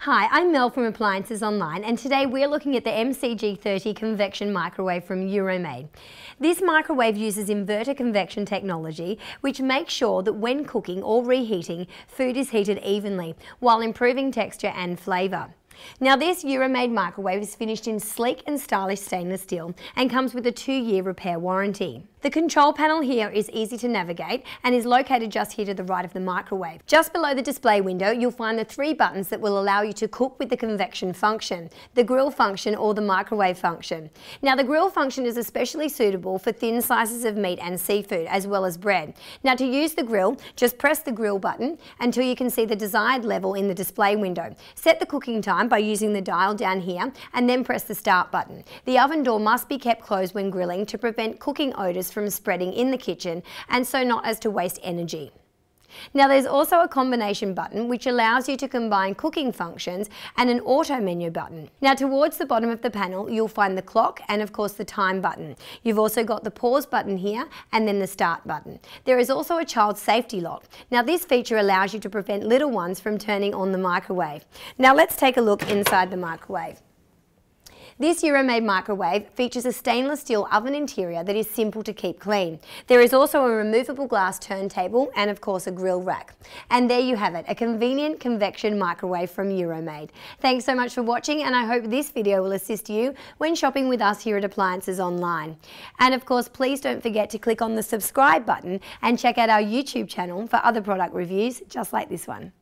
Hi, I'm Mel from Appliances Online and today we're looking at the MCG30 convection microwave from Euromaid. This microwave uses inverter convection technology which makes sure that when cooking or reheating, food is heated evenly while improving texture and flavour. Now this Euromaid microwave is finished in sleek and stylish stainless steel and comes with a two-year repair warranty. The control panel here is easy to navigate and is located just here to the right of the microwave. Just below the display window you'll find the three buttons that will allow you to cook with the convection function, the grill function or the microwave function. Now the grill function is especially suitable for thin slices of meat and seafood as well as bread. Now to use the grill, just press the grill button until you can see the desired level in the display window. Set the cooking time by using the dial down here and then press the start button. The oven door must be kept closed when grilling to prevent cooking odours from spreading in the kitchen and so not as to waste energy. Now there's also a combination button which allows you to combine cooking functions and an auto menu button. Now towards the bottom of the panel you'll find the clock and of course the time button. You've also got the pause button here and then the start button. There is also a child safety lock. Now this feature allows you to prevent little ones from turning on the microwave. Now let's take a look inside the microwave. This Euromaid microwave features a stainless steel oven interior that is simple to keep clean. There is also a removable glass turntable and of course a grill rack. And there you have it, a convenient convection microwave from Euromaid. Thanks so much for watching and I hope this video will assist you when shopping with us here at Appliances Online. And of course please don't forget to click on the subscribe button and check out our YouTube channel for other product reviews just like this one.